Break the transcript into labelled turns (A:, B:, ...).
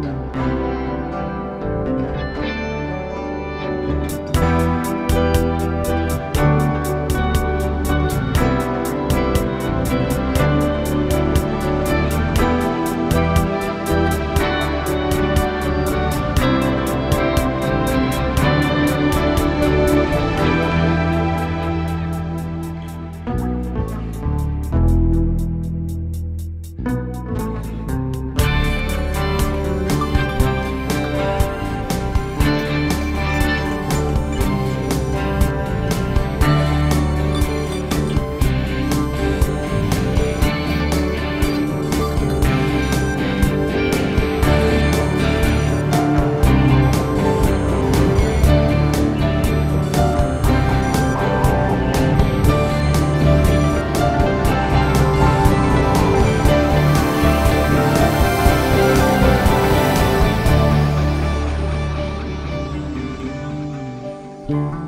A: Música thank you